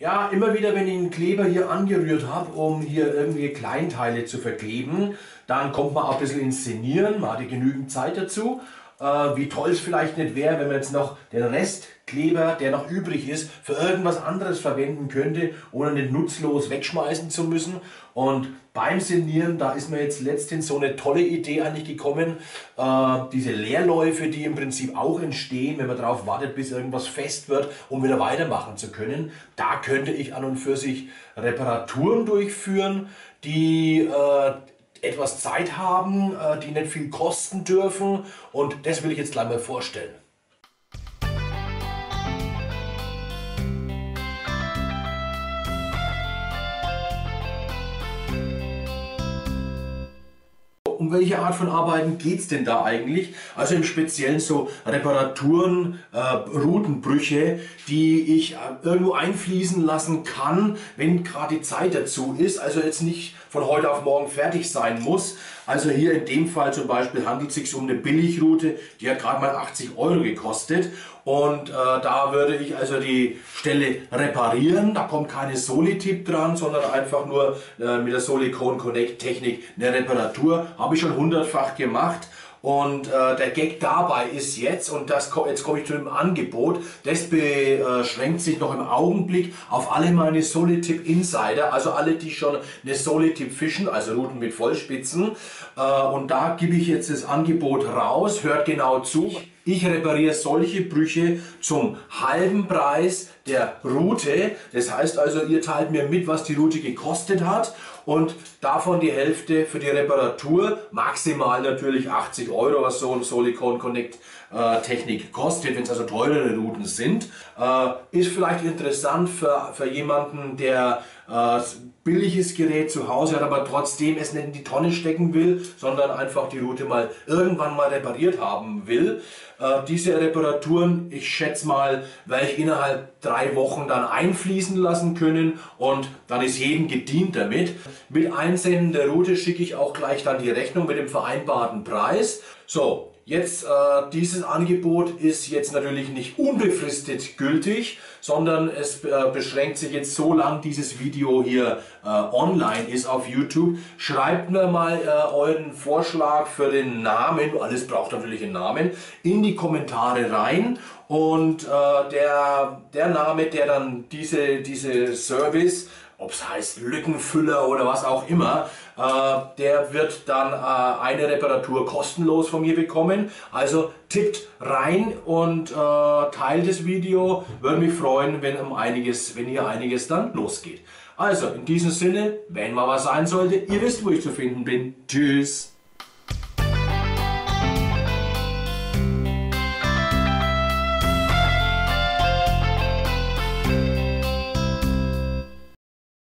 Ja, immer wieder, wenn ich einen Kleber hier angerührt habe, um hier irgendwie Kleinteile zu verkleben, dann kommt man auch ein bisschen inszenieren, man hatte genügend Zeit dazu. Äh, wie toll es vielleicht nicht wäre, wenn man jetzt noch den Restkleber, der noch übrig ist, für irgendwas anderes verwenden könnte, ohne nicht nutzlos wegschmeißen zu müssen. Und beim Senieren, da ist mir jetzt letztens so eine tolle Idee eigentlich gekommen, äh, diese Leerläufe, die im Prinzip auch entstehen, wenn man darauf wartet, bis irgendwas fest wird, um wieder weitermachen zu können. Da könnte ich an und für sich Reparaturen durchführen, die äh, etwas Zeit haben, äh, die nicht viel kosten dürfen und das will ich jetzt gleich mal vorstellen. Um welche Art von Arbeiten geht es denn da eigentlich? Also im Speziellen so Reparaturen, äh, Routenbrüche, die ich äh, irgendwo einfließen lassen kann, wenn gerade die Zeit dazu ist. Also jetzt nicht von heute auf morgen fertig sein muss. Also hier in dem Fall zum Beispiel handelt es sich um eine Billigroute, die hat gerade mal 80 Euro gekostet. Und äh, da würde ich also die Stelle reparieren. Da kommt keine Solitip dran, sondern einfach nur äh, mit der Solicone Connect Technik eine Reparatur. Habe ich schon hundertfach gemacht. Und äh, der Gag dabei ist jetzt, und das jetzt komme ich zu dem Angebot, das beschränkt sich noch im Augenblick auf alle meine Solitip Insider, also alle, die schon eine Solitip fischen, also Routen mit Vollspitzen. Äh, und da gebe ich jetzt das Angebot raus, hört genau zu. Ich repariere solche Brüche zum halben Preis der Route. Das heißt also, ihr teilt mir mit, was die Route gekostet hat und davon die Hälfte für die Reparatur. Maximal natürlich 80 Euro, was so ein Solicon Connect äh, Technik kostet, wenn es also teurere Routen sind. Äh, ist vielleicht interessant für, für jemanden, der äh, billiges Gerät zu Hause hat, aber trotzdem es nicht in die Tonne stecken will, sondern einfach die Route mal irgendwann mal repariert haben will. Äh, diese Reparaturen, ich schätze mal, werde ich innerhalb drei Wochen dann einfließen lassen können und dann ist jedem gedient damit. Mit Einsenden der Route schicke ich auch gleich dann die Rechnung mit dem vereinbarten Preis. So, Jetzt, äh, dieses Angebot ist jetzt natürlich nicht unbefristet gültig, sondern es äh, beschränkt sich jetzt so lang dieses Video hier äh, online ist auf YouTube. Schreibt mir mal äh, euren Vorschlag für den Namen, alles braucht natürlich einen Namen, in die Kommentare rein. Und äh, der, der Name, der dann diese, diese Service ob es heißt Lückenfüller oder was auch immer, äh, der wird dann äh, eine Reparatur kostenlos von mir bekommen. Also tippt rein und äh, teilt das Video. Würde mich freuen, wenn, um einiges, wenn hier einiges dann losgeht. Also in diesem Sinne, wenn mal was sein sollte, ihr wisst, wo ich zu finden bin. Tschüss.